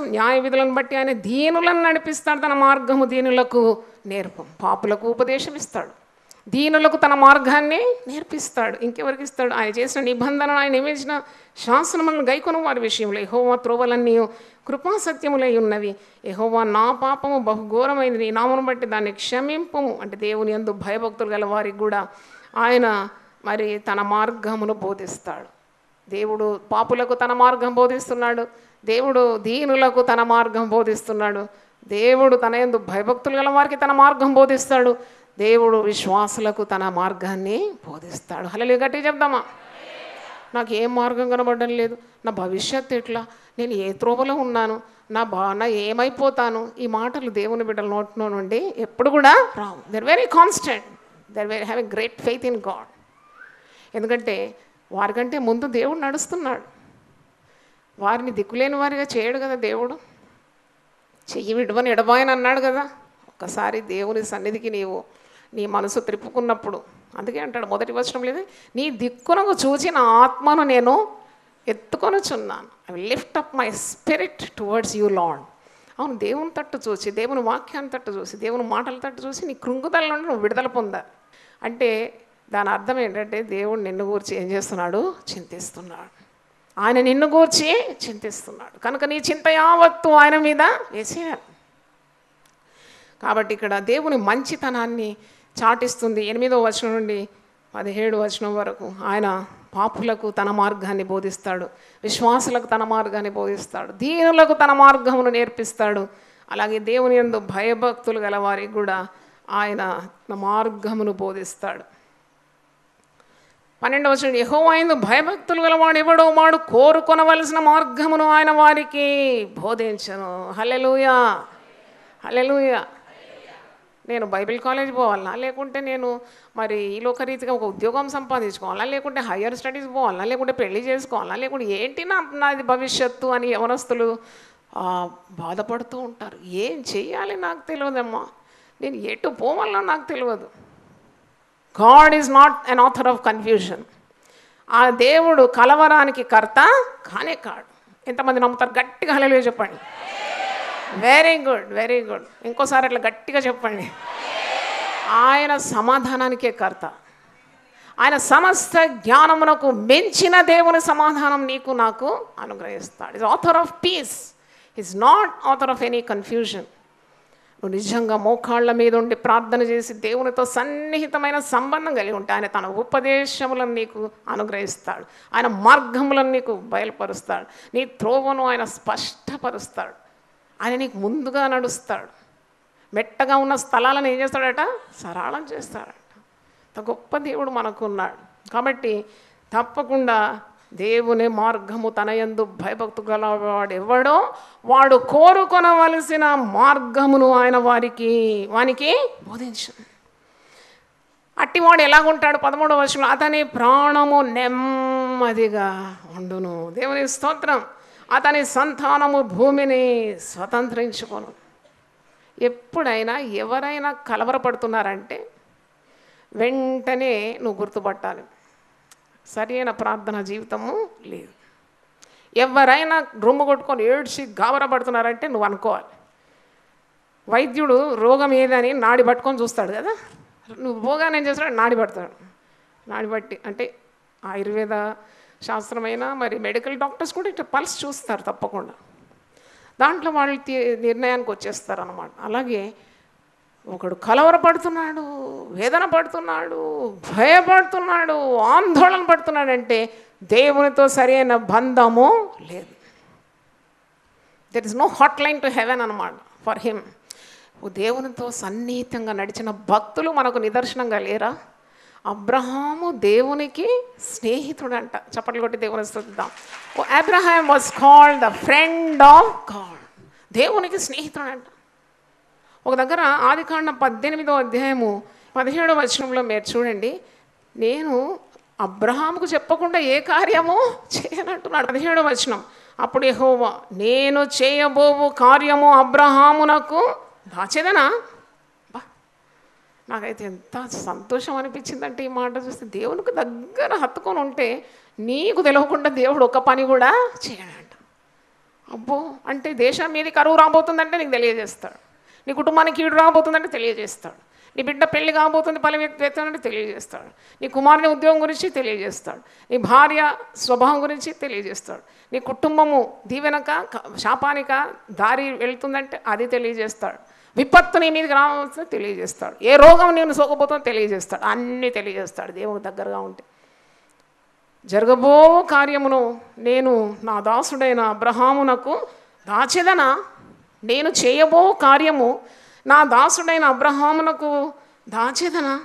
న్యాయ విధులను బట్టి ఆయన దీనులను నడిపిస్తాడు. తన మార్గము దీనులకు నేర్పం. పాపులకు ఉపదేశం ఇస్తాడు. దీనులకు తన మార్గాన్ని నేర్పిస్తాడు. ఇంకెవరికి ఇస్తాడు? ఆయన చేసిన నిబంధనలు ఆయన నియమించిన శాసనములను గైకొన వారి విషయంలో. ఎహోవా త్రోవలన్నీ కృపాసత్యములై ఉన్నవి. ఎహోవా నా పాపము బహుఘోరమైనది. నీ నామను బట్టి దాన్ని క్షమింపము. అంటే దేవుని యందు భయభక్తులు గల వారికి కూడా ఆయన మరి తన మార్గమును బోధిస్తాడు. దేవుడు పాపులకు తన మార్గం బోధిస్తున్నాడు. దేవుడు దీనులకు తన మార్గం బోధిస్తున్నాడు. దేవుడు తన ఎందు భయభక్తులు గల వారికి తన మార్గం బోధిస్తాడు. దేవుడు విశ్వాసులకు తన మార్గాన్ని బోధిస్తాడు. హలో గట్టి చెప్దామా? నాకు ఏం మార్గం కనబడడం లేదు. నా భవిష్యత్ ఎట్లా? నేను ఏ త్రోవలో ఉన్నాను? నా బా నా ఏమైపోతాను? ఈ మాటలు దేవుని బిడ్డల నోట్లో నుండి ఎప్పుడు కూడా రావు. They're very constant they're very have a great faith in God ఎందుకంటే వారికంటే ముందు దేవుడు నడుస్తున్నాడు. వారిని దిక్కులేని వారిగా చేయడు కదా దేవుడు? చెయ్యి విడవని ఎడబాయని అన్నాడు కదా? ఒక్కసారి దేవుని సన్నిధికి నీవు నీ మనసు త్రిప్పుకున్నప్పుడు. అందుకే అంటాడు మొదటి వచనం లేదు నీ దిక్కునకు చూచి నా ఆత్మను నేను ఎత్తుకొనుచున్నాను. I lift up my spirit towards you Lord అవును దేవుని తట్టు చూసి దేవుని వాక్యాన్ని తట్టు చూసి దేవుని మాటల తట్టు చూసి నీ కృంగుదల నుండి నువ్వు విడుదల పొందాలి అంటే దాని అర్థం ఏంటంటే దేవుడు నిన్ను గురించి ఏం చేస్తున్నాడు? చింతిస్తున్నాడు. ఆయన నిన్ను గూర్చి చింతిస్తున్నాడు. కనుక నీ చింత యావత్తు ఆయన మీద వేసేయాలి. కాబట్టి ఇక్కడ దేవుని మంచితనాన్ని చాటిస్తుంది. ఎనిమిదో వచనం నుండి పదిహేడు వచనం వరకు ఆయన పాపులకు తన మార్గాన్ని బోధిస్తాడు. విశ్వాసులకు తన మార్గాన్ని బోధిస్తాడు. దీనులకు తన మార్గమును నేర్పిస్తాడు. అలాగే దేవుని యందు భయభక్తులు గల వారికి కూడా ఆయన తన మార్గమును బోధిస్తాడు. పన్నెండవ వచనం ఆయన భయభక్తులు గలవాడు ఎవడో వాడు కోరుకొనవలసిన మార్గమును ఆయన వారికి బోధించను. హలెలుయా హలెలుయా నేను బైబిల్ కాలేజ్ పోవాలా లేకుంటే నేను మరి ఈ లోకరీతిగా ఒక ఉద్యోగం సంపాదించుకోవాలా లేకుంటే హయ్యర్ స్టడీస్ పోవాలా లేకుంటే పెళ్ళి చేసుకోవాలా లేకుంటే ఏంటి నా నాది భవిష్యత్తు అని యవనస్తులు బాధపడుతూ ఉంటారు. ఏం చేయాలి నాకు తెలియదమ్మా. నేను ఎటు పోవాలో నాకు తెలియదు. God is not an author of confusion ఆ దేవుడు కలవరానికి కర్త కానే కాడు. ఎంతమంది నమ్ముతారు? గట్టిగా హలో చెప్పండి. వెరీ గుడ్ వెరీ గుడ్ ఇంకోసారి అట్లా గట్టిగా చెప్పండి. ఆయన సమాధానానికే కర్త. ఆయన సమస్త జ్ఞానమునకు మించిన దేవుని సమాధానం నీకు నాకు అనుగ్రహిస్తాడు. Is author of peace is not author of any confusion నువ్వు నిజంగా మోకాళ్ళ మీద ఉండి ప్రార్థన చేసి దేవునితో సన్నిహితమైన సంబంధం కలిగి ఉంటే ఆయన తన ఉపదేశములను నీకు అనుగ్రహిస్తాడు. ఆయన మార్గములను నీకు బయలుపరుస్తాడు. నీ త్రోవను ఆయన స్పష్టపరుస్తాడు. ఆయన నీకు ముందుగా నడుస్తాడు. మెట్టగా ఉన్న స్థలాలను ఏం చేస్తాడట? సరళం చేస్తాడట. గొప్ప దేవుడు మనకు ఉన్నాడు. కాబట్టి తప్పకుండా దేవుని మార్గము తన యందు భయభక్తు గలవాడు ఎవడో వాడు కోరుకొనవలసిన మార్గమును ఆయన వారికి వానికి బోధించు. అట్టివాడు ఎలాగుంటాడు పదమూడవ వర్షంలో అతని ప్రాణము నెమ్మదిగా ఉండును. దేవుని స్తోత్రం. అతని సంతానము భూమిని స్వతంత్రించుకొను. ఎప్పుడైనా ఎవరైనా కలవరపడుతున్నారంటే వెంటనే నువ్వు గుర్తుపట్టాలి. సరైన ప్రార్థన జీవితము లేదు. ఎవరైనా రొమ్ము కొట్టుకొని ఏడ్చి గాబరపడుతున్నారంటే నువ్వు అనుకోవాలి. వైద్యుడు రోగం ఏదని నాడి పట్టుకొని చూస్తాడు కదా. నువ్వు పోగానే ఏం చేస్తాడు? నాడి పడతాడు. నాడి బట్టి అంటే ఆయుర్వేద శాస్త్రమైన మరి మెడికల్ డాక్టర్స్ కూడా ఇట్లా పల్స్ చూస్తారు తప్పకుండా. దాంట్లో వాళ్ళు తీ- నిర్ణయానికి వచ్చేస్తారు అనమాట అలాగే ఒకడు కలవరపడుతున్నాడు వేదన పడుతున్నాడు భయపడుతున్నాడు ఆందోళన పడుతున్నాడంటే దేవునితో సరైన బంధము లేదు. There is no hot line to heaven అనమాట ఫర్ హిమ్ దేవునితో సన్నిహితంగా నడిచిన భక్తులు మనకు నిదర్శనంగా లేరా? అబ్రహాము దేవునికి స్నేహితుడంట. చప్పట్లు కొట్టి దేవుని స్థుతిద్దాం. ఓ Abraham was called the friend of God దేవునికి స్నేహితుడంట. ఒక దగ్గర ఆదికాండం పద్దెనిమిదో అధ్యాయము పదిహేడో వచనంలో మీరు చూడండి. నేను అబ్రహాముకు చెప్పకుండా ఏ కార్యము చేయనంటున్నాడు. పదిహేడో వచనం. అప్పుడు యెహోవా నేను చేయబోవు కార్యము అబ్రహామునకు దాచేదనా బా నాకైతే ఎంత సంతోషం అనిపించిందంటే ఈ మాట చూస్తే దేవునికి దగ్గర హత్తుకొని ఉంటే నీకు తెలియకుండా దేవుడు ఒక పని కూడా చేయడంట అబ్బో అంటే దేశం మీది కరువు రాబోతుందంటే నీకు తెలియజేస్తాడు. నీ కుటుంబానికి కీడు రాబోతుందంటే తెలియజేస్తాడు. నీ బిడ్డ పెళ్ళి కాబోతుంది పలు వ్యక్తి తెలియజేస్తాడు. నీ కుమారుని ఉద్యోగం గురించి తెలియజేస్తాడు. నీ భార్య స్వభావం గురించి తెలియజేస్తాడు. నీ కుటుంబము దీవెనక శాపానిక దారి వెళ్తుందంటే అది తెలియజేస్తాడు. విపత్తు నీ మీదకి రావాల్సిన తెలియజేస్తాడు. ఏ రోగం నేను సోకపోతుందో తెలియజేస్తాడు. అన్నీ తెలియజేస్తాడు. దేవుని దగ్గరగా ఉంటే. జరగబో కార్యమును నేను నా దాసుడైన అబ్రహామునకు దాచెదనా? నేను చేయబో కార్యము నా దాసుడైన అబ్రహామునకు దాచేదనా?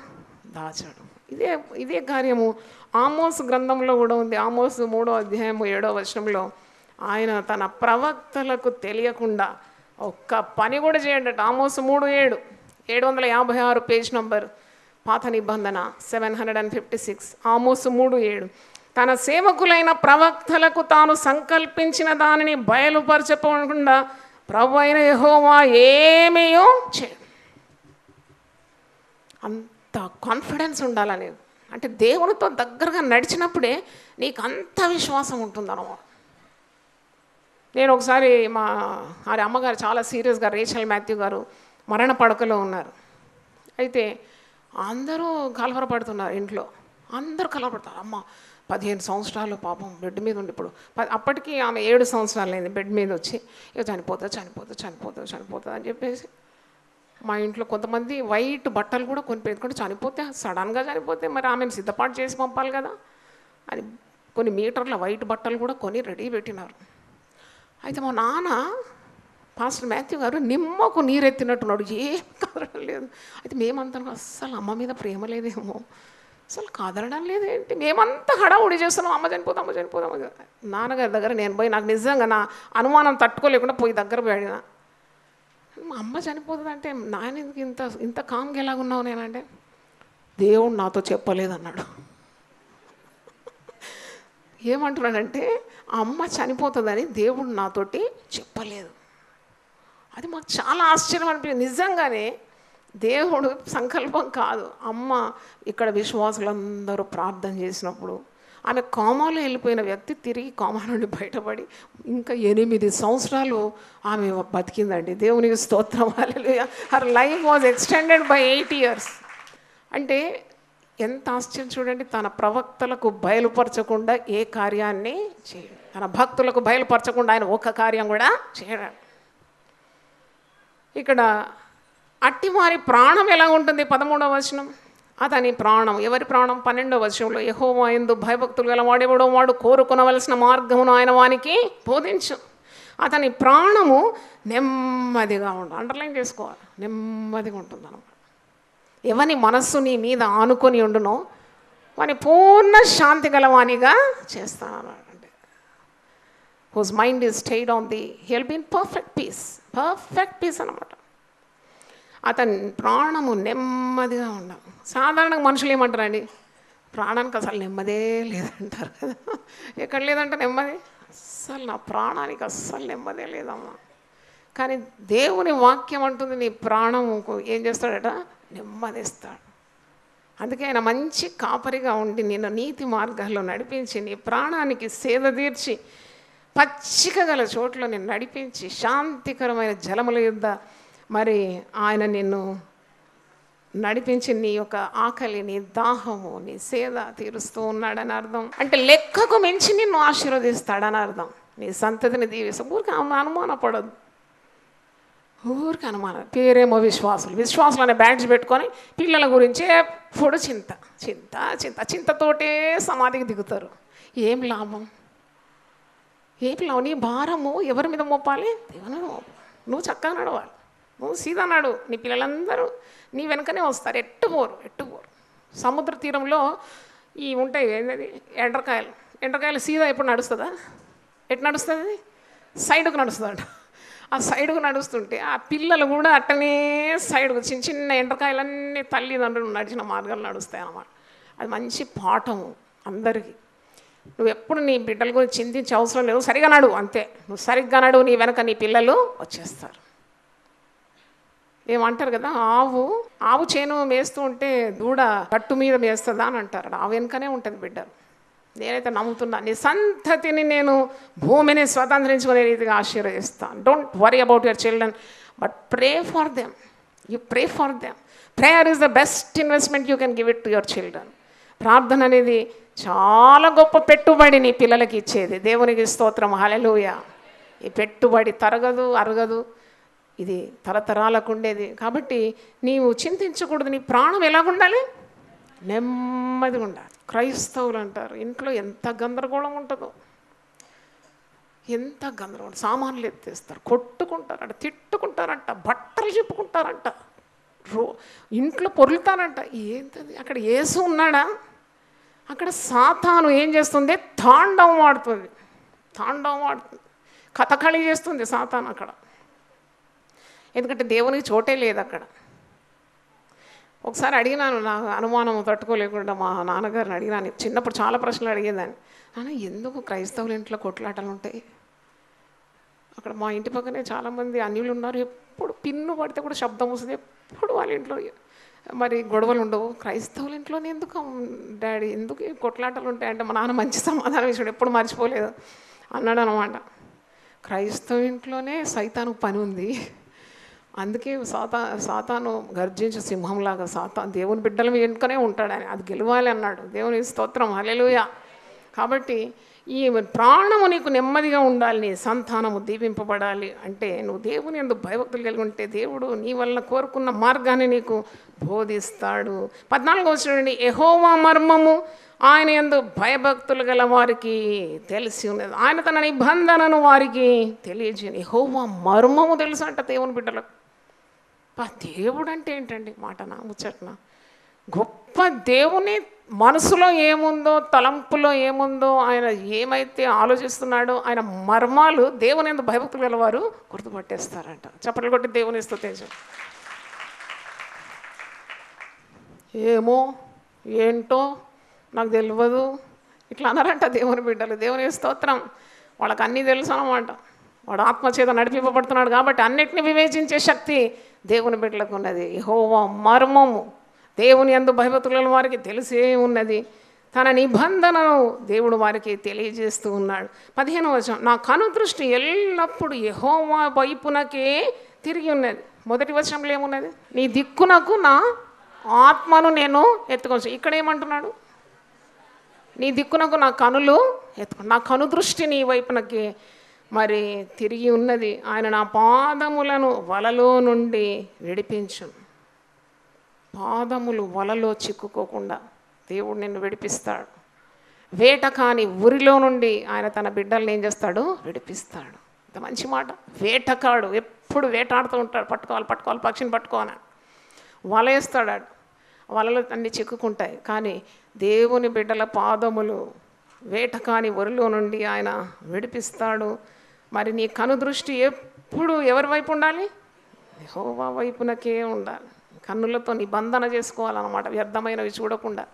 దాచాడు. ఇదే ఇదే కార్యము. ఆమోస్ గ్రంథంలో కూడా ఉంది. ఆమోస్ మూడో అధ్యాయము ఏడో వర్షంలో ఆయన తన ప్రవక్తలకు తెలియకుండా ఒక్క పని కూడా చేయండి ఆమోస్ మూడు ఏడు ఏడు వందల యాభై ఆరు పేజ్ నంబర్. పాత నిబంధన seven hundred and fifty six. ఆమోసు మూడు ఏడు. తన సేవకులైన ప్రవక్తలకు తాను సంకల్పించిన దానిని బయలుపరచకుండా ప్రభు అయిన యెహోవా ఏమేయో చేయడు అంత కాన్ఫిడెన్స్ ఉండాలని అంటే దేవునితో దగ్గరగా నడిచినప్పుడే నీకు అంత విశ్వాసం ఉంటుందన్నమాట నేను ఒకసారి మా వారి అమ్మగారు చాలా సీరియస్గా రేచల్ మాథ్యూ గారు మరణ పడకలో ఉన్నారు. అయితే అందరూ కలవరపడుతున్నారు ఇంట్లో. అందరూ కలవరపడతారు. అమ్మ పదిహేను సంవత్సరాలు పాపం బెడ్ మీద ఉండి ఇప్పుడు అప్పటికి ఆమె ఏడు సంవత్సరాలు అయింది బెడ్ మీద వచ్చి ఇక చనిపోతా చనిపోతా చనిపోతా చనిపోతా అని చెప్పేసి మా ఇంట్లో కొంతమంది వైట్ బట్టలు కూడా కొని పెట్టుకుంటే చనిపోతే సడన్గా చనిపోతే మరి ఆమెను సిద్ధపాటు చేసి పంపాలి కదా అని కొన్ని మీటర్ల వైట్ బట్టలు కూడా కొని రెడీ పెట్టినారు. అయితే మా నాన్న పాస్టర్ మాథ్యూ గారు నిమ్మకు నీరెత్తినట్టున్నాడు ఏం కదలడం లేదు. అయితే మేమంతా అస్సలు అమ్మ మీద ప్రేమ లేదేమో. అసలు కదలడం లేదేంటి? మేమంతా హడావుడి చేస్తున్నాం. అమ్మ చనిపోతాం అమ్మ చనిపోతాం అమ్మ నాన్నగారి దగ్గర నేను పోయి నాకు నిజంగా నా అనుమానం తట్టుకోలేకుండా పోయి దగ్గర పోయినా మా అమ్మ చనిపోతుంది అంటే నాయన ఎందుకు ఇంత ఇంత కామ్గా ఎలాగున్నావు నేనంటే? దేవుడు నాతో చెప్పలేదన్నాడు. ఏమంటున్నాడంటే అమ్మ చనిపోతుందని దేవుడు నాతోటి చెప్పలేదు. అది మాకు చాలా ఆశ్చర్యం అనిపించింది నిజంగానే దేవుడు సంకల్పం కాదు. అమ్మ ఇక్కడ విశ్వాసులందరూ ప్రార్థన చేసినప్పుడు ఆమె కోమాలో వెళ్ళిపోయిన వ్యక్తి తిరిగి కోమా నుండి బయటపడి ఇంకా ఎనిమిది సంవత్సరాలు ఆమె బతికిందండి. దేవునికి స్తోత్రం her life was extended by eight years అంటే ఎంత ఆశ్చర్యం చూడండి తన ప్రవక్తలకు బయలుపరచకుండా ఏ కార్యాన్ని చేయడు. తన భక్తులకు బయలుపరచకుండా ఆయన ఒక కార్యం కూడా చేయడు. ఇక్కడ అట్టి వారి ప్రాణం ఎలా ఉంటుంది? పదమూడవ వచనం. అతని ప్రాణం ఎవరి ప్రాణం? పన్నెండవ వచనంలో యహోవా ఎందు భయభక్తులు గల వాడెవడో వాడు కోరుకునవలసిన మార్గమును ఆయన వానికి బోధించు. అతని ప్రాణము నెమ్మదిగా ఉండు అండర్లైన్ చేసుకోవాలి. నెమ్మదిగా ఉంటుంది అనమాట ఎవని మనస్సు నీ మీద ఆనుకొని ఉండునో వాని పూర్ణ శాంతి గలవానిగా చేస్తాను అంటే whose mind is stayed on thee he'll be in perfect peace perfect peace అనమాట అతని ప్రాణము నెమ్మదిగా ఉండవు సాధారణంగా మనుషులు ఏమంటారండి? ప్రాణానికి అసలు నెమ్మదే లేదంటారు కదా. ఎక్కడ లేదంటే నెమ్మది? అస్సలు నా ప్రాణానికి అస్సలు నెమ్మదే లేదమ్మా. కానీ దేవుని వాక్యం అంటుంది నీ ప్రాణము ఏం చేస్తాడట? నెమ్మదిస్తాడు. అందుకే ఆయన మంచి కాపరిగా ఉండి నిన్ను నీతి మార్గాల్లో నడిపించి నీ ప్రాణానికి సేద తీర్చి పచ్చిక గల చోట్ల నేను నడిపించి శాంతికరమైన జలముల యుద్ధ మరి ఆయన నిన్ను నడిపించి నీ యొక్క ఆకలి నీ దాహము నీ సేద తీరుస్తూ ఉన్నాడని అర్థం. అంటే లెక్కకు మించి నిన్ను ఆశీర్వదిస్తాడని అర్థం. నీ సంతతిని దీవిస్తా. ఊరికి అనుమానపడదు. ఊరికి అనుమానం. పేరేమో విశ్వాసులు. విశ్వాసులు అనే బ్యాడ్జ్ పెట్టుకొని పిల్లల గురించి ఎప్పుడు చింత. చింత చింత. చింతతోటే సమాధికి దిగుతారు. ఏం లాభం? ఏం లాభం? నీ భారము ఎవరి మీద మోపాలి? దేవుని మోపాలి నువ్వు చక్కగా నడవాలి. నువ్వు సీదా నడు నీ పిల్లలందరూ నీ వెనకనే వస్తారు. ఎట్టు పోరు ఎట్టు పోరు సముద్ర తీరంలో ఈ ఉంటాయి ఏంటది ఎండ్రకాయలు. ఎండ్రకాయలు సీదా ఎప్పుడు నడుస్తుందా? ఎటు నడుస్తుంది? సైడ్కు నడుస్తుందంట. ఆ సైడ్కు నడుస్తుంటే ఆ పిల్లలు కూడా అట్టనే సైడ్కు చిన్న చిన్న ఎండ్రకాయలన్నీ తల్లిదండ్రులు నడిచిన మార్గాలు నడుస్తాయి అన్నమాట. అది మంచి పాఠము అందరికీ. నువ్వు ఎప్పుడు నీ బిడ్డల గురించి చింతించే అవసరం లేదు. సరిగా నడు అంతే. నువ్వు సరిగ్గా నడు నీ వెనక నీ పిల్లలు వచ్చేస్తారు. ఏమంటారు కదా ఆవు ఆవు చేను మేస్తూ ఉంటే దూడ కట్టు మీద మేస్తుందా అని అంటారు. ఆవు వెనుకనే ఉంటుంది బిడ్డ. నేనైతే నమ్ముతున్నా నీ సంతతిని నేను భూమిని స్వతంత్రించుకునే రీతిగా ఆశీర్వదిస్తాను. Don't worry about your children but pray for them you pray for them prayer is the best investment you can give it to your children ప్రార్థన అనేది చాలా గొప్ప పెట్టుబడి నీ పిల్లలకి ఇచ్చేది. దేవునికి స్తోత్రం. హలలుయ ఈ పెట్టుబడి తరగదు అరగదు. ఇది తరతరాలకు ఉండేది కాబట్టి నీవు చింతించకూడదు. నీ ప్రాణం ఎలాగుండాలి? నెమ్మదిగా ఉండాలి క్రైస్తవులు అంటారు ఇంట్లో ఎంత గందరగోళం ఉంటుందో ఎంత గందరగోళం. సామాన్లు ఎత్తేస్తారు. కొట్టుకుంటారంట తిట్టుకుంటారంట బట్టలు చెప్పుకుంటారంట. రో ఇంట్లో పొరులుతారంట. ఏంటది? అక్కడ ఏసు ఉన్నాడా? అక్కడ సాతాను ఏం చేస్తుంది? తాండవం ఆడుతుంది తాండవం ఆడుతుంది కథకళి చేస్తుంది సాతాను అక్కడ. ఎందుకంటే దేవునికి చోటే లేదు అక్కడ. ఒకసారి అడిగినాను నా అనుమానం తట్టుకోలేకుండా మా నాన్నగారిని అడిగినాను. చిన్నప్పుడు చాలా ప్రశ్నలు అడిగేదాన్ని. నాన్న ఎందుకు క్రైస్తవుల ఇంట్లో కొట్లాటలు ఉంటాయి? అక్కడ మా ఇంటి పక్కనే చాలామంది అన్యులు ఉన్నారు. ఎప్పుడు పిన్ను పడితే కూడా శబ్దం వస్తుంది. ఎప్పుడు వాళ్ళ ఇంట్లో మరి గొడవలు ఉండవు. క్రైస్తవుల ఇంట్లోనే ఎందుకు డాడీ ఎందుకు కొట్లాటలు ఉంటాయి? అంటే మా నాన్న మంచి సమాధానం ఇచ్చాడు. ఎప్పుడు మర్చిపోలేదు. అన్నాడు అనమాట క్రైస్తవ ఇంట్లోనే సైతానికి పని ఉంది. అందుకే సాతా సాతాను గర్జించే సింహంలాగా సాతా దేవుని బిడ్డలు వెనుకనే ఉంటాడని. అది గెలవాలి అన్నాడు. దేవుని స్తోత్రం. అలెలుయ కాబట్టి ఈ ప్రాణము నీకు నెమ్మదిగా ఉండాలి. నీ సంతానము దీపింపబడాలి అంటే నువ్వు దేవుని ఎందు భయభక్తులు కలిగి ఉంటే దేవుడు నీ వల్ల కోరుకున్న మార్గాన్ని నీకు బోధిస్తాడు. పద్నాలుగో చూడండి ఎహోవా మర్మము ఆయన ఎందు భయభక్తులు గల వారికి తెలిసి ఉన్నది. ఆయన తన నిబంధనను వారికి తెలియజేయని. ఎహోవా మర్మము తెలుసు అంట దేవుని బిడ్డలకు. అబ్బా, దేవుడు అంటే ఏంటండి మాటనా ముచ్చటనా? గొప్ప దేవుని మనసులో ఏముందో తలంపులో ఏముందో ఆయన ఏమైతే ఆలోచిస్తున్నాడో ఆయన మర్మాలు దేవుని ఎందుకు భయభక్తులు గలవారు గుర్తుపట్టేస్తారంట. చప్పట్లు కొట్టి దేవుని స్తుతించు ఏమో ఏంటో నాకు తెలియదు ఇట్లా అన్నారంట దేవుని బిడ్డలు. దేవుని స్తోత్రం. వాళ్ళకి అన్నీ తెలుసు అనమాట వాడు ఆత్మచేత నడిపింపబడుతున్నాడు కాబట్టి అన్నిటిని వివేచించే శక్తి దేవుని బిడ్డలకు ఉన్నది. హోవా మర్మము. దేవుని ఎందు భయభక్తుల వారికి తెలిసే ఉన్నది. తన నిబంధనను దేవుడు వారికి తెలియజేస్తూ ఉన్నాడు. పదిహేను వచనం నా కను దృష్టి ఎల్లప్పుడూ యహోవా వైపునకే తిరిగి ఉన్నది. మొదటి వచనంలో ఏమున్నది? నీ దిక్కునకు నా ఆత్మను నేను ఎత్తుకోవచ్చు ఇక్కడ ఏమంటున్నాడు? నీ దిక్కునకు నా కనులు ఎత్తుకు నా కను దృష్టి నీ వైపునకి మరి తిరిగి ఉన్నది ఆయన నా పాదములను వలలో నుండి విడిపించు. పాదములు వలలో చిక్కుకోకుండా దేవుడు నిన్ను విడిపిస్తాడు. వేట కాని ఊరిలో నుండి ఆయన తన బిడ్డల్ని ఏం చేస్తాడు? విడిపిస్తాడు. ఇంత మంచి మాట. వేటకాడు. ఎప్పుడు వేటాడుతూ ఉంటాడు. పట్టుకోవాలి పట్టుకోవాలి పక్షిని పట్టుకోవాలి వల వేస్తాడు ఆడు. వలలో అన్ని చిక్కుకుంటాయి. కానీ దేవుని బిడ్డల పాదములు వేట కాని ఒరిలో నుండి ఆయన విడిపిస్తాడు. మరి నీ కనుదృష్టి ఎప్పుడు ఎవరి వైపు ఉండాలి? హోవా వైపునకే ఉండాలి. కన్నులతో నిబంధన చేసుకోవాలన్నమాట వ్యర్థమైనవి చూడకుండా.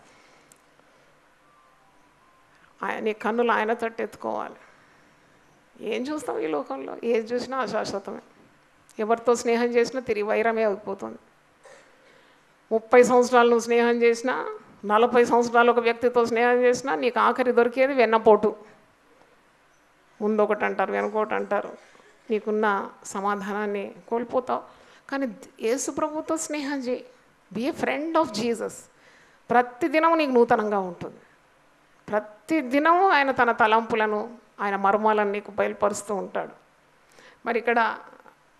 ఆయన నీ కన్నులు ఆయన తట్టెత్తుకోవాలి ఏం చూస్తాం ఈ లోకంలో? ఏది చూసినా అశాశ్వతమే. ఎవరితో స్నేహం చేసినా తిరిగి వైరమే అయిపోతుంది. ముప్పై సంవత్సరాలు నువ్వు స్నేహం చేసినా నలభై సంవత్సరాలు ఒక వ్యక్తితో స్నేహం చేసినా నీకు ఆఖరి దొరికేది వెన్నపోటు. ముందు ఒకటి అంటారు వెనకొకటి అంటారు నీకున్న సమాధానాన్ని కోల్పోతావు. కానీ యేసు ప్రభుతో స్నేహం చేయి. Be a friend of Jesus ప్రతిదినం నీకు నూతనంగా ఉంటుంది. ప్రతిదినం ఆయన తన తలంపులను ఆయన మర్మాలను నీకు బయలుపరుస్తూ ఉంటాడు. మరి ఇక్కడ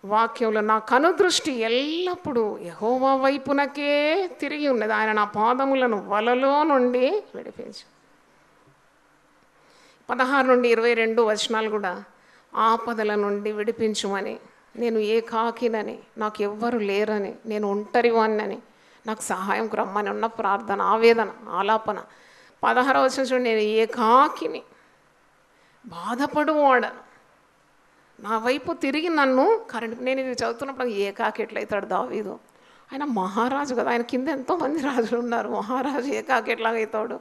వాక్యంలో నా కనుదృష్టి ఎల్లప్పుడూ యహోవా వైపునకే తిరిగి ఉన్నది. ఆయన నా పాదములను వలలో నుండి విడిపించు. పదహారు నుండి ఇరవై రెండు వచనాలు కూడా ఆపదల నుండి విడిపించుమని నేను ఏ కాకినని నాకు ఎవ్వరు లేరని నేను ఒంటరి వాణ్ణని నాకు సహాయం రమ్మని ఉన్న ప్రార్థన ఆవేదన ఆలాపన. పదహారు వచ్చిన చూడండి నేను ఏ కాకిని బాధపడువాడను. నా వైపు తిరిగి నన్ను కరెంట్ నేను ఇది చదువుతున్నప్పుడు ఏ కాకి ఎట్లయితాడు దావీదు? ఆయన మహారాజు కదా. ఆయన కింద ఎంతోమంది రాజులు ఉన్నారు. మహారాజు ఏకాకి ఎట్లాగైతాడు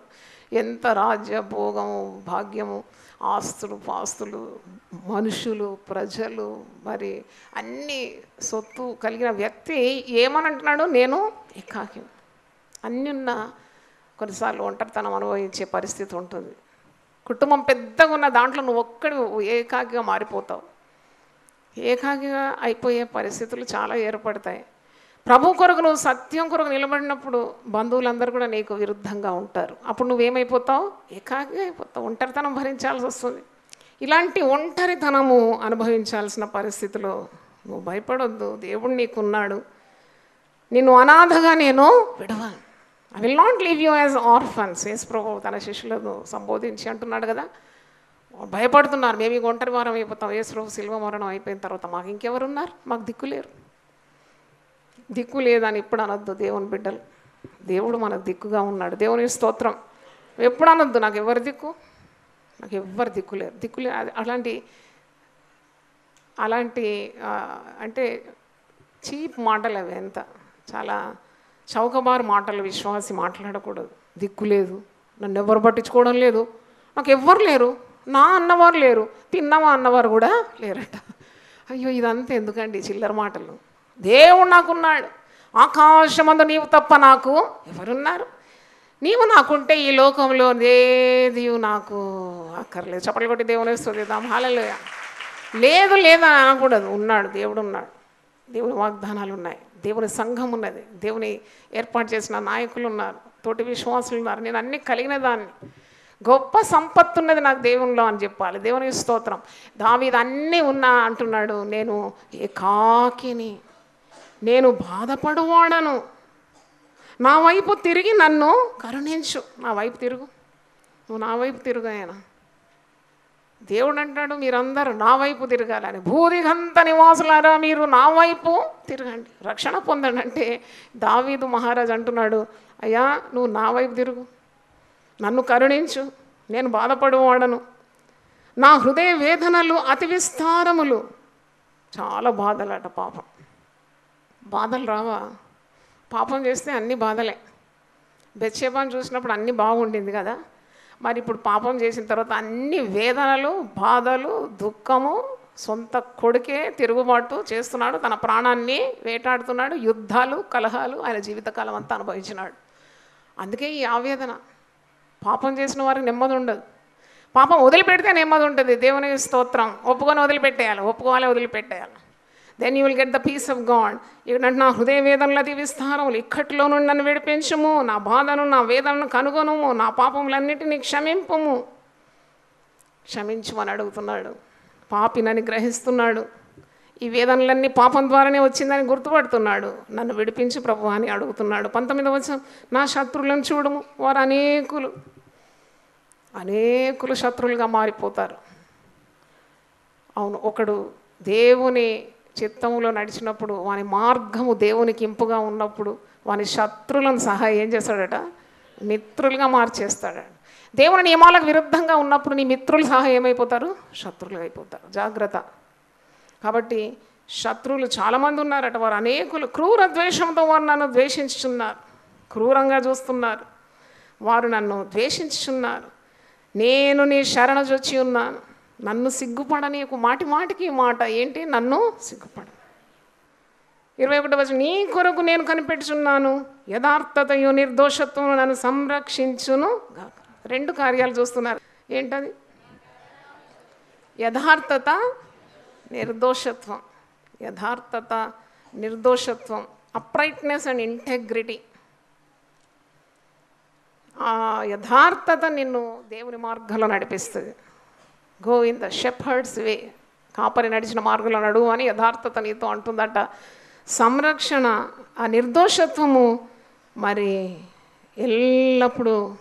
ఎంత రాజ్య భోగము భాగ్యము ఆస్తులు పాస్తులు మనుషులు ప్రజలు మరి అన్ని సొత్తు కలిగిన వ్యక్తి ఏమని అంటున్నాడు నేను ఏకాకి. అన్ని ఉన్న కొన్నిసార్లు ఒంటరితనం అనుభవించే పరిస్థితి ఉంటుంది. కుటుంబం పెద్దగా ఉన్న దాంట్లో నువ్వు ఒక్కడి ఏకాకిగా మారిపోతావు. ఏకాకిగా అయిపోయే పరిస్థితులు చాలా ఏర్పడతాయి. ప్రభు కొరకు నువ్వు సత్యం కొరకు నిలబడినప్పుడు బంధువులందరూ కూడా నీకు విరుద్ధంగా ఉంటారు. అప్పుడు నువ్వేమైపోతావు? ఏకాకిగా అయిపోతావు. ఒంటరితనం భరించాల్సి వస్తుంది. ఇలాంటి ఒంటరితనము అనుభవించాల్సిన పరిస్థితిలో నువ్వు భయపడొద్దు. దేవుడు నీకున్నాడు. నిన్ను అనాథగా నేను విడవాను I will not leave you as orphans యేసు ప్రభు తన శిష్యులను సంబోధించి అంటున్నాడు కదా. భయపడుతున్నారు. మేము ఒంటరి వారం అయిపోతాం యేసు ప్రభు శిల్వ మరణం అయిపోయిన తర్వాత మాకు ఇంకెవరున్నారు? మాకు దిక్కులేరు. దిక్కు లేదని ఎప్పుడు అనొద్దు దేవుని బిడ్డలు. దేవుడు మనకు దిక్కుగా ఉన్నాడు. దేవుని స్తోత్రం. ఎప్పుడు అనొద్దు? నాకు ఎవరి దిక్కు? నాకు ఎవ్వరు దిక్కు లేరు దిక్కు లే అలాంటి అలాంటి అంటే చీప్ మాటలు అవి ఎంత? చాలా చౌకబారు మాటలు విశ్వాసి మాట్లాడకూడదు. దిక్కు లేదు. నన్ను ఎవరు పట్టించుకోవడం లేదు. నాకు ఎవ్వరు లేరు. నా అన్నవారు లేరు. తిన్నవా అన్నవారు కూడా లేరట. అయ్యో ఇదంతా ఎందుకండి చిల్లర మాటలు? దేవుడు నాకున్నాడు. ఆకాశమందు నీవు తప్ప నాకు ఎవరున్నారు? నీవు నాకుంటే ఈ లోకంలో ఏది నాకు అక్కర్లేదు. చప్పట్లు కొట్టి దేవుని స్తుతిద్దాం హాలలోయ లేదు లేదా అనకూడదు. ఉన్నాడు దేవుడు ఉన్నాడు. దేవుని వాగ్దానాలు ఉన్నాయి. దేవుని సంఘం ఉన్నది. దేవుని ఏర్పాటు చేసిన నాయకులు ఉన్నారు. తోటి విశ్వాసులు ఉన్నారు. నేను అన్ని కలిగిన దాన్ని. గొప్ప సంపత్తు ఉన్నది నాకు దేవునిలో అని చెప్పాలి. దేవుని స్తోత్రం. దావీదు అన్నీ ఉన్నా అంటున్నాడు. నేను ఏకాకిని. నేను బాధపడువాడను. నా వైపు తిరిగి నన్ను కరుణించు. నా వైపు తిరుగు. నువ్వు నా వైపు తిరుగు ఆయన. దేవుడు అంటాడు మీరందరూ నా వైపు తిరగాలని. భూదిగంత నివాసులారా మీరు నా వైపు తిరగండి. రక్షణ పొందండి. అంటే దావీదు మహారాజ్ అంటున్నాడు అయ్యా నువ్వు నా వైపు తిరుగు. నన్ను కరుణించు. నేను బాధపడువాడను. నా హృదయ వేదనలు అతి విస్తారములు. చాలా బాధలట పాపం. బాధలు రావా? పాపం చేస్తే అన్ని బాధలే. బెత్షెబాను చూసినప్పుడు అన్నీ బాగుండింది కదా? మరి ఇప్పుడు పాపం చేసిన తర్వాత అన్ని వేదనలు బాధలు దుఃఖము సొంత కొడుకే తిరుగుబాటు చేస్తున్నాడు. తన ప్రాణాన్ని వేటాడుతున్నాడు. యుద్ధాలు కలహాలు ఆయన జీవితకాలం అంతా అనుభవించినాడు. అందుకే ఈ ఆవేదన. పాపం చేసిన వారికి నెమ్మది ఉండదు. పాపం వదిలిపెడితే నెమ్మది ఉంటుంది. దేవుని స్తోత్రం. ఒప్పుకొని వదిలిపెట్టేయాలి. ఒప్పుకోవాలి వదిలిపెట్టేయాలి. Then you will get the peace of God ఎందుకంటే నా హృదయ వేదనలది విస్తారములు ఇక్కట్లో నుండి నన్ను విడిపించము. నా బాధను నా వేదనను కనుగొనుము. నా పాపములన్నిటినీ క్షమింపము. క్షమించమని అడుగుతున్నాడు. పాపినని గ్రహిస్తున్నాడు. ఈ వేదనలన్నీ పాపం ద్వారానే వచ్చిందని గుర్తుపడుతున్నాడు. నన్ను విడిపించి ప్రభు అని అడుగుతున్నాడు. పంతొమ్మిదవ వచనం నా శత్రువులను చూడము. వారు అనేకులు అనేకులు శత్రువులుగా మారిపోతారు. అవును ఒకడు దేవుని చిత్తములో నడిచినప్పుడు వాని మార్గము దేవునికి ఇంపుగా ఉన్నప్పుడు వాని శత్రులను సహా ఏం చేస్తాడట? మిత్రులుగా మార్చేస్తాడట. దేవుని నియమాలకు విరుద్ధంగా ఉన్నప్పుడు నీ మిత్రులు సహా ఏమైపోతారు? శత్రులు అయిపోతారు. జాగ్రత్త. కాబట్టి శత్రువులు చాలామంది ఉన్నారట. వారు అనేకులు క్రూర ద్వేషంతో వారు నన్ను ద్వేషించుచున్నారు. క్రూరంగా చూస్తున్నారు. వారు నన్ను ద్వేషించుచున్నారు. నేను నీ శరణ జొచ్చి ఉన్నాను. నన్ను సిగ్గుపడనీయకు మాటి మాటికి ఈ మాట ఏంటి? నన్ను సిగ్గుపడ. ఇరవై ఒకటి వచ్చిన నీ కొరకు నేను కనిపెట్టుచున్నాను. యథార్థతయు నిర్దోషత్వం నన్ను సంరక్షించును రెండు కార్యాలు చూస్తున్నారు. ఏంటది? యథార్థత నిర్దోషత్వం. యథార్థత నిర్దోషత్వం. Uprightness and integrity. ఆ యథార్థత నిన్ను దేవుని మార్గంలో నడిపిస్తుంది. Go in the shepherd's way కాపరి నడిచిన మార్గంలో నడువు అని యథార్థత నీతో అంటుందట. సంరక్షణ ఆ నిర్దోషత్వము మరి ఎల్లప్పుడూ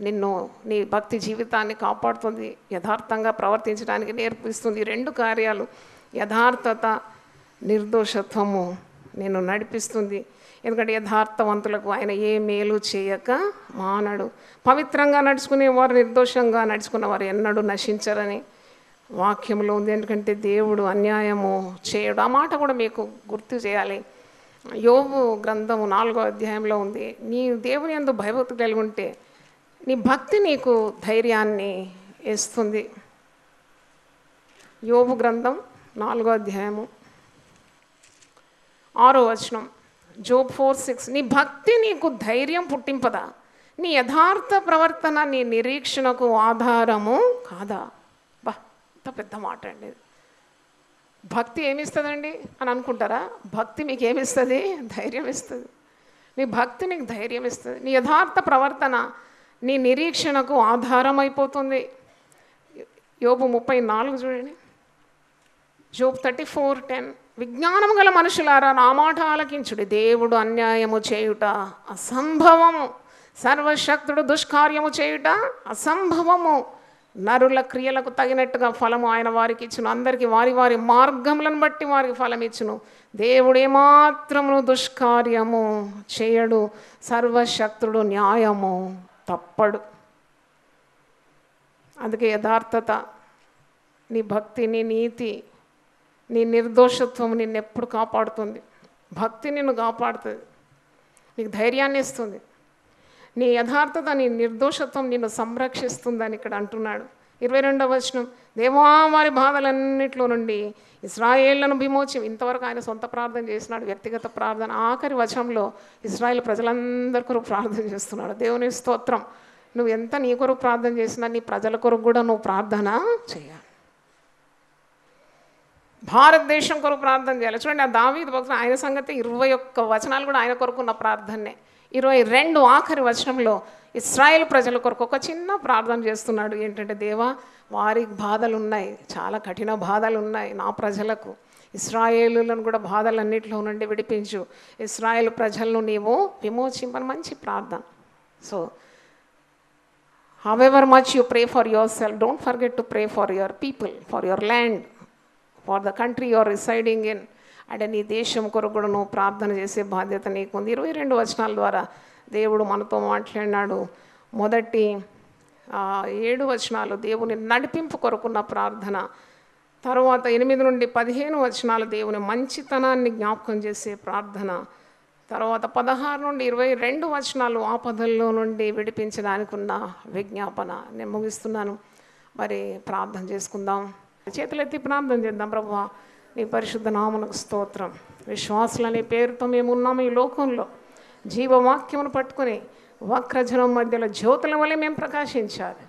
నిన్ను నీ భక్తి జీవితాన్ని కాపాడుతుంది యథార్థంగా ప్రవర్తించడానికి నేర్పిస్తుంది. రెండు కార్యాలు యథార్థత నిర్దోషత్వము నేను నడిపిస్తుంది. ఎందుకంటే యథార్థవంతులకు ఆయన ఏ మేలు చేయక మానడు. పవిత్రంగా నడుచుకునే వారు నిర్దోషంగా నడుచుకున్న వారు ఎన్నడూ నశించరని వాక్యంలో ఉంది. ఎందుకంటే దేవుడు అన్యాయము చేయడు. ఆ మాట కూడా మీకు గుర్తు చేయాలి. యోగు గ్రంథము నాలుగో అధ్యాయంలో ఉంది. నీ దేవుని ఎందు భయభక్తి కలిగి ఉంటే నీ భక్తి నీకు ధైర్యాన్ని ఇస్తుంది. యోగు గ్రంథం నాలుగో అధ్యాయము ఆరో వచనం. జోబ్ ఫోర్ సిక్స్ నీ భక్తి నీకు ధైర్యం పుట్టింపదా? నీ యథార్థ ప్రవర్తన నీ నిరీక్షణకు ఆధారము కాదా? బా ఇంత పెద్ద మాట అండి భక్తి ఏమిస్తుందండి అని అనుకుంటారా? భక్తి మీకు ఏమిస్తుంది ధైర్యం ఇస్తుంది. నీ భక్తి నీకు ధైర్యం ఇస్తుంది. నీ యథార్థ ప్రవర్తన నీ నిరీక్షణకు ఆధారం అయిపోతుంది యోబు ముప్పై నాలుగు చూడండి. జోబ్ థర్టీ ఫోర్ టెన్ విజ్ఞానం గల మనుషులారా నా మాట ఆలకించుడి. దేవుడు అన్యాయము చేయుట అసంభవము. సర్వశక్తుడు దుష్కార్యము చేయుట అసంభవము. నరుల క్రియలకు తగినట్టుగా ఫలము ఆయన వారికి ఇచ్చును. అందరికీ వారి వారి మార్గములను బట్టి వారికి ఫలం ఇచ్చును. దేవుడు ఏమాత్రమును దుష్కార్యము చేయడు. సర్వశక్తుడు న్యాయము తప్పడు. అందుకే యథార్థత నీ భక్తి నీ నీతి నీ నిర్దోషత్వం నిన్ను ఎప్పుడు కాపాడుతుంది. భక్తి నిన్ను కాపాడుతుంది. నీకు ధైర్యాన్ని ఇస్తుంది. నీ యథార్థత నీ నిర్దోషత్వం నిన్ను సంరక్షిస్తుందని ఇక్కడ అంటున్నాడు. ఇరవై రెండవ వచనం దేవా వారి బాధలన్నింటిలో నుండి ఇస్రాయేళ్ళను విమోచి. ఇంతవరకు ఆయన సొంత ప్రార్థన చేసినాడు వ్యక్తిగత ప్రార్థన. ఆఖరి వచనంలో ఇస్రాయేల్ ప్రజలందరి కొరకు ప్రార్థన చేస్తున్నాడు. దేవుని స్తోత్రం నువ్వు ఎంత నీ కొరకు ప్రార్థన చేసినా నీ ప్రజల కొరకు కూడా నువ్వు ప్రార్థన చేయాలి. భారతదేశం కొరకు ప్రార్థన చేయాలి. చూడండి ఆ దావీదు భక్తుడు ఆయన సంగతి ఇరవై ఒక్క వచనాలు కూడా ఆయన కొరకు ఉన్న ప్రార్థనే ఇరవై రెండు ఆఖరి వచనంలో ఇస్రాయేల్ ప్రజల కొరకు ఒక చిన్న ప్రార్థన చేస్తున్నాడు. ఏంటంటే దేవా వారికి బాధలు ఉన్నాయి చాలా కఠిన బాధలు ఉన్నాయి నా ప్రజలకు. ఇస్రాయేలులను కూడా బాధలన్నింటిలో నుండి విడిపించు. ఇస్రాయేల్ ప్రజలను నీవు విమోచింపని మంచి ప్రార్థన. So however much you pray for yourself don't forget to pray for your people for your land for the country your residing in అంటే నీ దేశం కొరకు కూడా నువ్వు ప్రార్థన చేసే బాధ్యత నీకుంది. ఇరవై రెండు వచనాల ద్వారా దేవుడు మనతో మాట్లాడినాడు. మొదటి ఏడు వచనాలు దేవుని నడిపింపు కొరకున్న ప్రార్థన. తర్వాత ఎనిమిది నుండి పదిహేను వచనాలు దేవుని మంచితనాన్ని జ్ఞాపకం చేసే ప్రార్థన. తర్వాత పదహారు నుండి ఇరవై రెండు వచనాలు ఆపదల్లో నుండి విడిపించడానికి ఉన్న విజ్ఞాపన. నేను ముగిస్తున్నాను. మరి ప్రార్థన చేసుకుందాం. చేతులెత్తి ప్రార్థన చేద్దాం ప్రభు నీ పరిశుద్ధ నామనకు స్తోత్రం. విశ్వాసులు అనే పేరుతో మేము ఉన్నాము ఈ లోకంలో. జీవవాక్యమును పట్టుకొని వక్రజనం మధ్యలో జ్యోతుల వలె మేము ప్రకాశించాలి.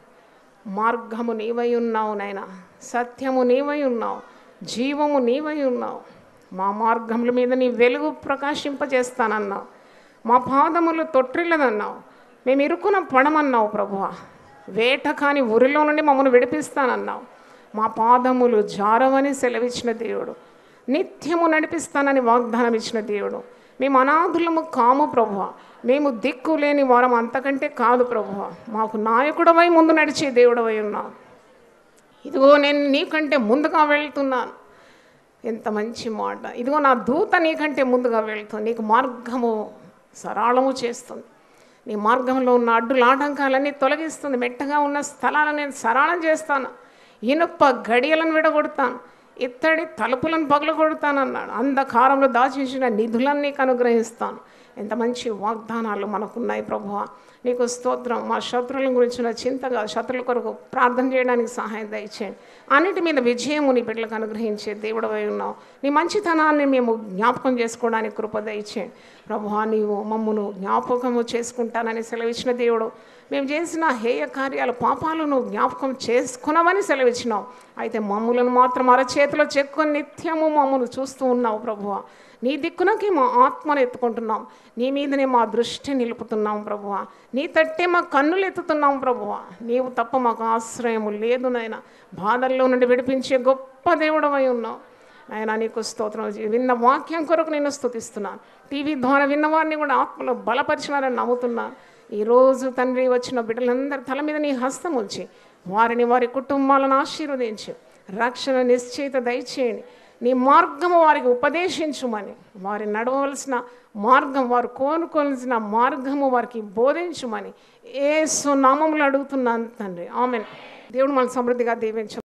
మార్గము నీవై ఉన్నావు నాయన. సత్యము నీవై ఉన్నావు. జీవము నీవై ఉన్నావు. మా మార్గముల మీద నీ వెలుగు ప్రకాశింపజేస్తానన్నావు. మా పాదములు తొట్టిల్లదన్నావు. మేము ఇరుకున పడమన్నావు ప్రభువ. వేట కాని ఉరిలో నుండి మమ్మల్ని విడిపిస్తానన్నావు. మా పాదములు జారవని సెలవిచ్చిన దేవుడు. నిత్యము నడిపిస్తానని వాగ్దానం ఇచ్చిన దేవుడు. మేము అనాథులము కాము ప్రభువ. మేము దిక్కు లేని వారం అంతకంటే కాదు ప్రభువ. మాకు నాయకుడవై ముందు నడిచే దేవుడవై ఉన్నావు ఇదిగో నేను నీకంటే ముందుగా వెళ్తున్నాను. ఎంత మంచి మాట. ఇదిగో నా దూత నీకంటే ముందుగా వెళ్తుంది. నీకు మార్గము సరళము చేస్తుంది. నీ మార్గంలో ఉన్న అడ్డుల ఆటంకాలన్నీ తొలగిస్తుంది. మెట్టగా ఉన్న స్థలాలను నేను సరళం చేస్తాను. ఇనుప గడియలను విడగొడతాను. ఇత్తడి తలుపులను పగలగొడతానన్నాడు. అంధకారంలో దాచించిన నిధులను నీకు అనుగ్రహిస్తాను ఎంత మంచి వాగ్దానాలు మనకున్నాయి ప్రభువ. నీకు స్తోత్రం. మా శత్రువుల గురించిన చింతగా శత్రుల కొరకు ప్రార్థన చేయడానికి సహాయం దయచేయండి. అన్నిటి మీద విజయము నీ బిడ్డలకు అనుగ్రహించే దేవుడవై ఉన్నావు. నీ మంచితనాన్ని మేము జ్ఞాపకం చేసుకోవడానికి కృప దయచేయండి. ప్రభువా నీవు మమ్మను జ్ఞాపకము చేసుకుంటానని సెలవిచ్చిన దేవుడు. మేము చేసిన హేయ కార్యాల పాపాలను జ్ఞాపకం చేసుకున్నామని సెలవిచ్చినావు. అయితే మమ్ములను మాత్రం అరచేతిలో చెక్కుని నిత్యము మమ్మల్ని చూస్తూ ఉన్నావు ప్రభువ. నీ దిక్కునకి మా ఆత్మను ఎత్తుకుంటున్నాం. నీ మీదనే మా దృష్టి నిలుపుతున్నాం ప్రభువ. నీ తట్టే మా కన్నులు ఎత్తుతున్నాం ప్రభువ. నీవు తప్ప మాకు ఆశ్రయము లేదు నాయన. బాధల్లో నుండి విడిపించే గొప్ప దేవుడవై ఉన్నావు. ఆయన నీకు స్తోత్రం. విన్న వాక్యం కొరకు నేను స్థుతిస్తున్నాను టీవీ ద్వారా విన్నవారిని కూడా ఆత్మలో బలపరిచినారని నమ్ముతున్నాను. ఈరోజు తండ్రి వచ్చిన బిడ్డలందరి తల మీద నీ హస్తం ఉంచి వారిని వారి కుటుంబాలను ఆశీర్వదించి. రక్షణ నిశ్చయిత దయచేయండి. నీ మార్గము వారికి ఉపదేశించుమని వారి నడవలసిన మార్గం వారు కోనుకోవలసిన మార్గము వారికి బోధించుమని ఏ నామములు అడుగుతున్నాను తండ్రి. ఆమె దేవుడు మన సమృద్ధిగా దీవించు